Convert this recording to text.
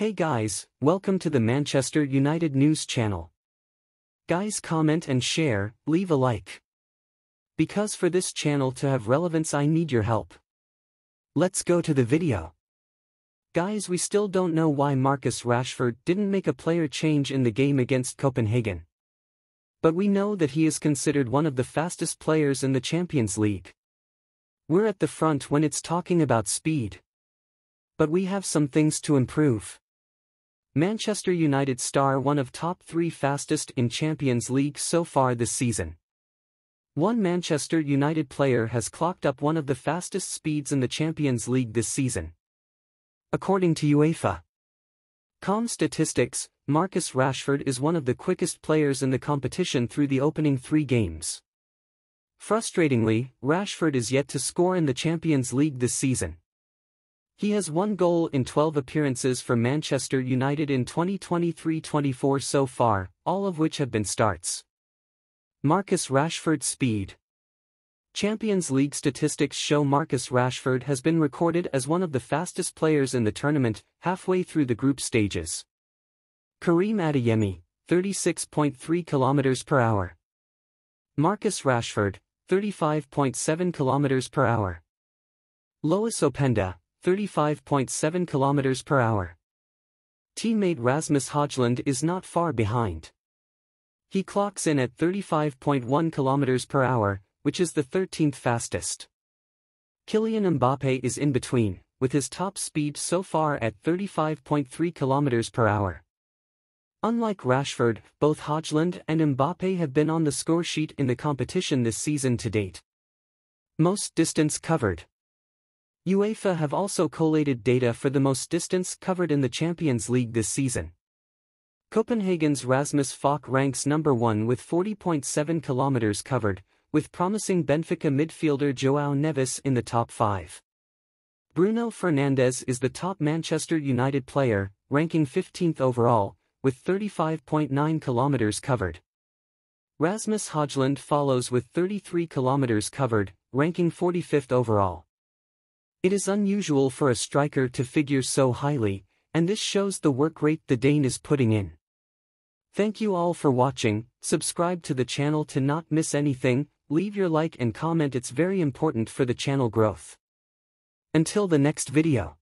Hey guys, welcome to the Manchester United News channel. Guys comment and share, leave a like. Because for this channel to have relevance I need your help. Let's go to the video. Guys we still don't know why Marcus Rashford didn't make a player change in the game against Copenhagen. But we know that he is considered one of the fastest players in the Champions League. We're at the front when it's talking about speed. But we have some things to improve. Manchester United star one of top three fastest in Champions League so far this season. One Manchester United player has clocked up one of the fastest speeds in the Champions League this season. According to UEFA. Com statistics, Marcus Rashford is one of the quickest players in the competition through the opening three games. Frustratingly, Rashford is yet to score in the Champions League this season. He has one goal in 12 appearances for Manchester United in 2023-24 so far, all of which have been starts. Marcus Rashford's speed. Champions League statistics show Marcus Rashford has been recorded as one of the fastest players in the tournament, halfway through the group stages. Karim Adeyemi, 36.3 km per hour. Marcus Rashford, 35.7 km per hour. Lois Openda, 35.7 km per hour. Teammate Rasmus Højlund is not far behind. He clocks in at 35.1 km per hour, which is the 13th fastest. Kylian Mbappe is in between, with his top speed so far at 35.3 km per hour. Unlike Rashford, both Højlund and Mbappe have been on the score sheet in the competition this season to date. Most distance covered. UEFA have also collated data for the most distance covered in the Champions League this season. Copenhagen's Rasmus Falk ranks number 1 with 40.7 kilometers covered, with promising Benfica midfielder João Neves in the top 5. Bruno Fernandes is the top Manchester United player, ranking 15th overall, with 35.9 kilometers covered. Rasmus Højlund follows with 33 kilometers covered, ranking 45th overall. It is unusual for a striker to figure so highly, and this shows the work rate the Dane is putting in. Thank you all for watching, subscribe to the channel to not miss anything, leave your like and comment it's very important for the channel growth. Until the next video.